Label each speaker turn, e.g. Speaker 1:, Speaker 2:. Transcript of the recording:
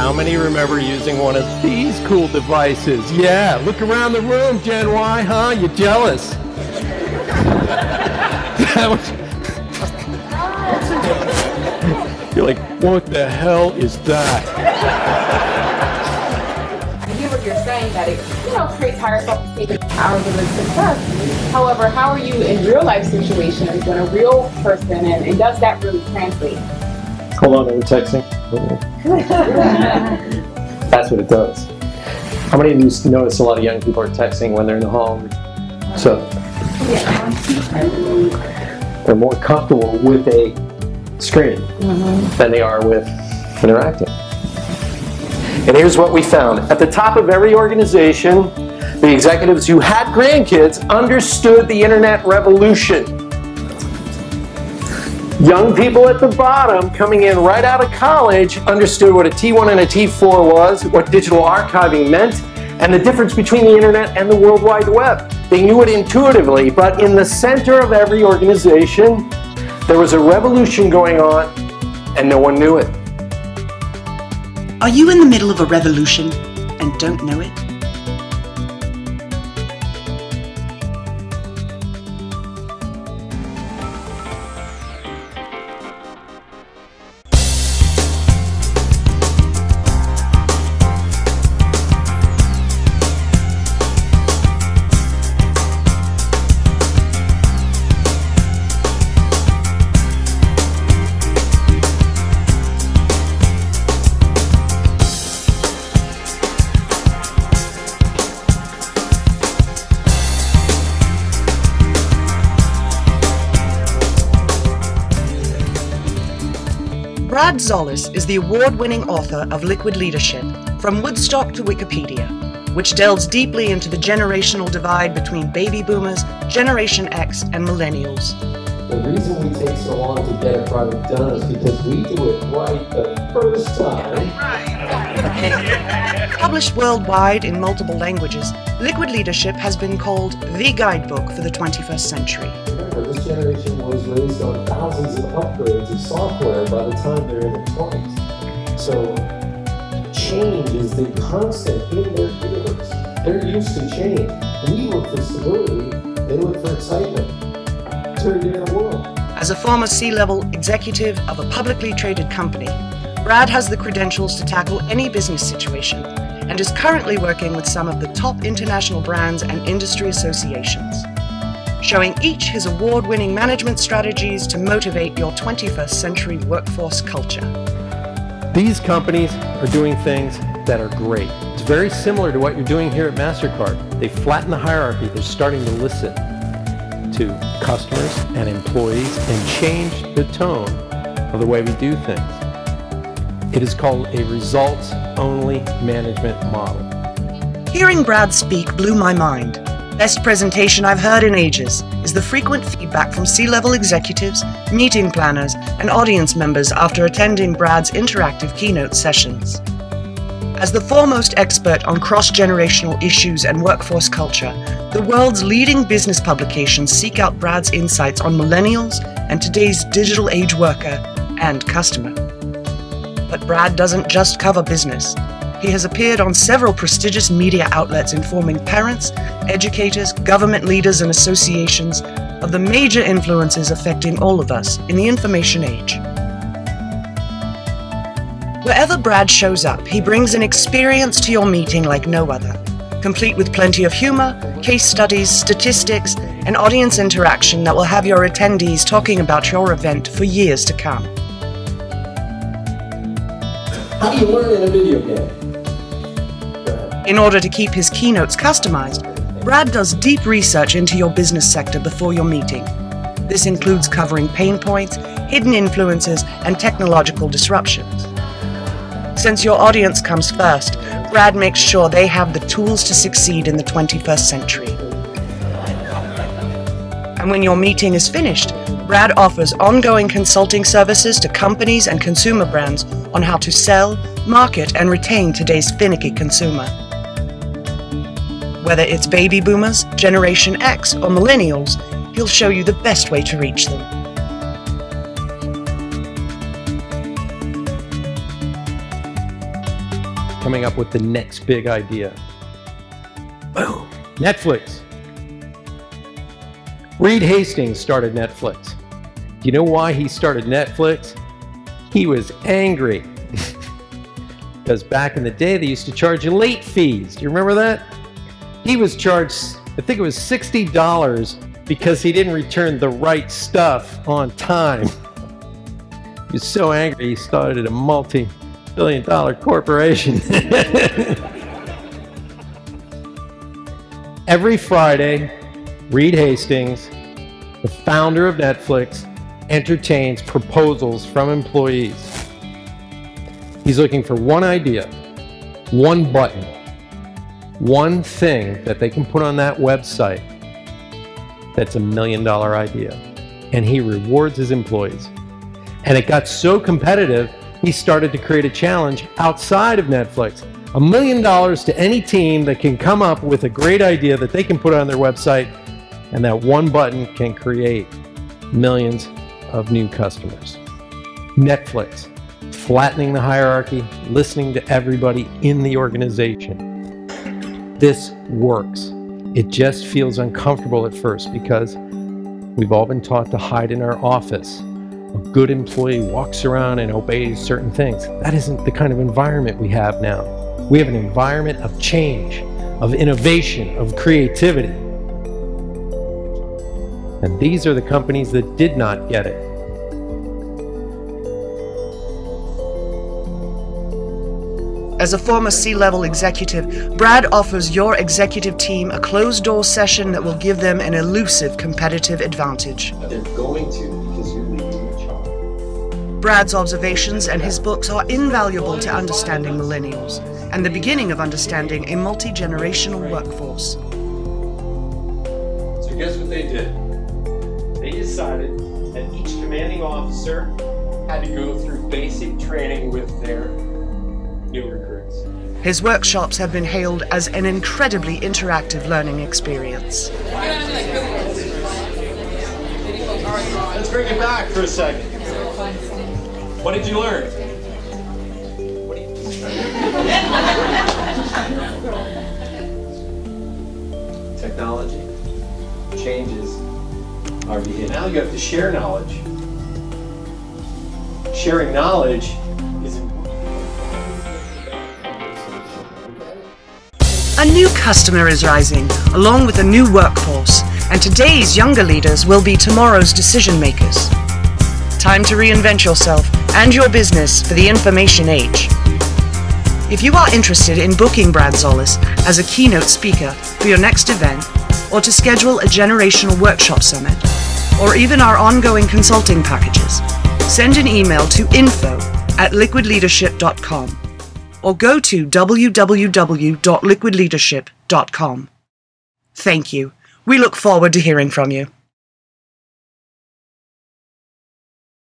Speaker 1: How many remember using one of these cool devices? Yeah, look around the room, Gen Y, huh? You jealous? You're like, what the hell is that?
Speaker 2: I hear what you're saying that it, you know, creates higher self-esteem and powers of success. However, how are you in real life situations when a real person and, and does that really translate?
Speaker 1: Hold on, I'm texting. That's what it does. How many of you notice a lot of young people are texting when they're in the home? So they're more comfortable with a screen mm-hmm. than they are with interacting. And here's what we found. At the top of every organization, the executives who had grandkids understood the internet revolution. Young people at the bottom, coming in right out of college, understood what a T1 and a T4 was, what digital archiving meant, and the difference between the internet and the World Wide Web. They knew it intuitively, but in the center of every organization, there was a revolution going on, and no one knew it.
Speaker 3: Are you in the middle of a revolution and don't know it? Brad Szollose is the award winning author of Liquid Leadership From Woodstock to Wikipedia, which delves deeply into the generational divide between baby boomers, Generation X, and millennials.
Speaker 1: The reason we take so long to get a product done is because we do it right the first time.
Speaker 3: Published worldwide in multiple languages, Liquid Leadership has been called the guidebook for the 21st century.
Speaker 1: Remember, this generation was raised on thousands of upgrades of software by the time they're in their 20s. So change is the constant in their universe. They're used to change. We look for stability, they look for excitement. It's very different world.
Speaker 3: As a former C level executive of a publicly traded company, Brad has the credentials to tackle any business situation and is currently working with some of the top international brands and industry associations, showing each his award winning management strategies to motivate your 21st century workforce culture.
Speaker 1: These companies are doing things that are great. It's very similar to what you're doing here at MasterCard. They flatten the hierarchy. They're starting to listen to customers and employees and change the tone of the way we do things. It is called a results-only management model.
Speaker 3: Hearing Brad speak blew my mind. Best presentation I've heard in ages is the frequent feedback from C level executives, meeting planners, and audience members after attending Brad's interactive keynote sessions. As the foremost expert on cross generational issues and workforce culture, the world's leading business publications seek out Brad's insights on millennials and today's digital age worker and customer. But Brad doesn't just cover business. He has appeared on several prestigious media outlets informing parents, educators, government leaders, and associations of the major influences affecting all of us in the information age. Wherever Brad shows up, he brings an experience to your meeting like no other, complete with plenty of humor, case studies, statistics, and audience interaction that will have your attendees talking about your event for years to come.
Speaker 1: How do you learn in a video game?
Speaker 3: In order to keep his keynotes customized, Brad does deep research into your business sector before your meeting. This includes covering pain points, hidden influences, and technological disruptions. Since your audience comes first, Brad makes sure they have the tools to succeed in the 21st century. And when your meeting is finished, Brad offers ongoing consulting services to companies and consumer brands on how to sell, market, and retain today's finicky consumer. Whether it's baby boomers, Generation X, or millennials, he'll show you the best way to reach them.
Speaker 1: coming up with the next big idea. Boom. Netflix. Reed Hastings started Netflix. Do you know why he started Netflix? He was angry. because back in the day, they used to charge you late fees. Do you remember that? He was charged, I think it was $60 because he didn't return the right stuff on time. He was so angry, he started a multi billion dollar corporation. Every Friday, Reed Hastings, the founder of Netflix, entertains proposals from employees. He's looking for one idea, one button, one thing that they can put on that website that's a million dollar idea. And he rewards his employees. And it got so competitive, he started to create a challenge outside of Netflix. A million dollars to any team that can come up with a great idea that they can put on their website, and that one button can create millions of new customers. Netflix, flattening the hierarchy, listening to everybody in the organization. This works. It just feels uncomfortable at first because we've all been taught to hide in our office a good employee walks around and obeys certain things. That isn't the kind of environment we have now. We have an environment of change, of innovation, of creativity. And these are the companies that did not get it.
Speaker 3: As a former C level executive, Brad offers your executive team a closed door session that will give them an elusive competitive advantage.
Speaker 1: They're going to because you're leading the charge.
Speaker 3: Brad's observations and his books are invaluable to understanding millennials and the beginning of understanding a multi generational workforce.
Speaker 1: So guess what they did? They decided that each commanding officer had to go through basic training with their new recruits.
Speaker 3: His workshops have been hailed as an incredibly interactive learning experience.
Speaker 1: Let's bring it back for a second. What did you learn? Technology changes our behavior. Now you have to share knowledge. Sharing knowledge
Speaker 3: A new customer is rising, along with a new workforce, and today's younger leaders will be tomorrow's decision makers. Time to reinvent yourself and your business for the information age. If you are interested in booking Brad Szollose as a keynote speaker for your next event, or to schedule a generational workshop summit, or even our ongoing consulting packages, send an email to info at liquidleadership.com or go to www.liquidleadership.com. Thank you. We look forward to hearing from you.